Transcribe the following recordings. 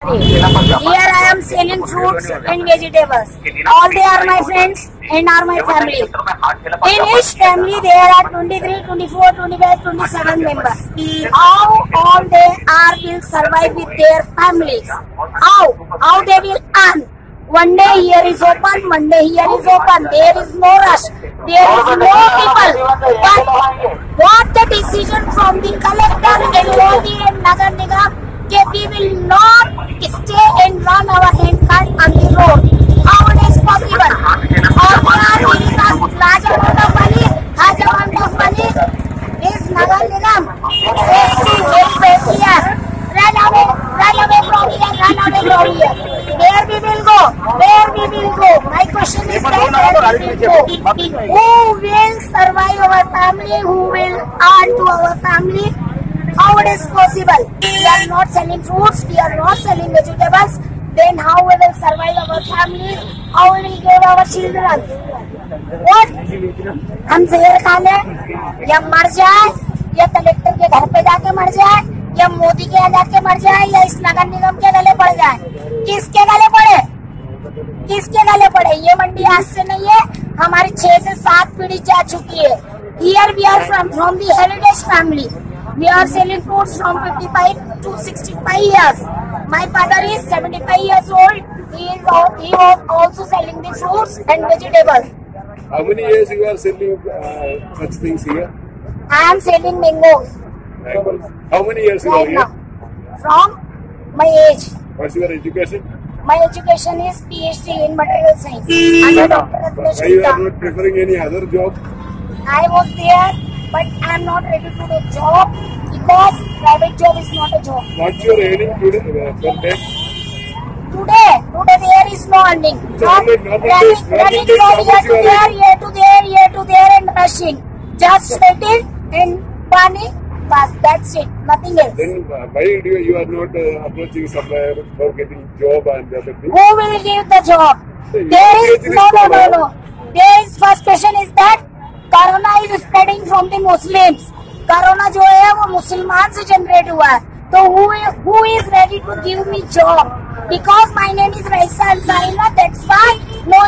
Here I am selling fruits and vegetables. All they are my friends and are my family. In each family there are 23, 24, 25, 27 members. How all they are will survive with their families? How? How they will earn? One day here is open, one day here is open. There is no rush. There is no people. But what the decision from the collector and Modi and Nagar Nigam we will not run our handcart on the road. How it is possible? Or they are giving us large amount of money, large amount of money. This Nagar Nigam says to help us. Run away, run away from here, run away from here. Where we will go, where we will go. My question is that where we will go. Who will survive our family? Who will add to our family? How it is possible? We are not selling fruits, we are not selling vegetables, Then how we will survive our family? How we will give our children? What? हम जहर खा ले। या मर जाए, या collector के घर पे जाके मर जाए, या मोदी के यहाँ जाके मर जाए, या इस नगर निगम के गले पड़ जाए। किसके गले पड़े? किसके गले पड़े? ये मंडी आज से नहीं है। हमारी छह से सात पीढ़ी जा चुकी है। Here we are from from the heritage family We are selling fruits from 55 to 65 years. My father is 75 years old. He is he was also selling the fruits and vegetables. How many years you are selling uh, such things here? I am selling mangoes. Mangoes. How many years you right are here? From my age. What's your education? My education is PhD in material science. Are you are not preferring any other job? I was there but I am not ready to do job because private job is not a job. What's your earning today? Today, today there is no earning. So, From not- not running, running from here to there, here to there, here to there, and rushing. Just sweating and pani, bas, that's it. Nothing else. Then uh, why do you, you are not uh, approaching somewhere for getting job and other things? Who will give the job? There is no, no, no, no. There is first question is that corona is spreading from the Muslim corona जो है वो मुसलमान से generate हुआ है। तो who is ready to give me job because my name is रहीट्यूशन no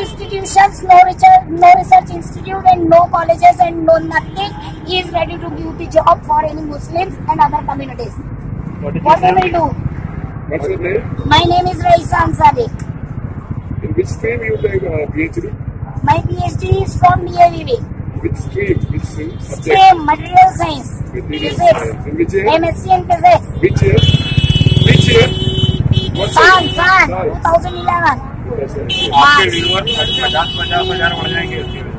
research no research institute and no college and no nothing is ready to give the job for any Muslim and other communities what you do my name is Raisa Ansari In which stream you take uh, PhD? My PhD is from BAVV. Which stream? Which? Subject? Same material science, Material physics. In which year? MSc in physics. Which year? Which year? What's San, your- San, San. 2011. Yes, sir. March. पचास पचास हज़ार बढ़ जाएँगे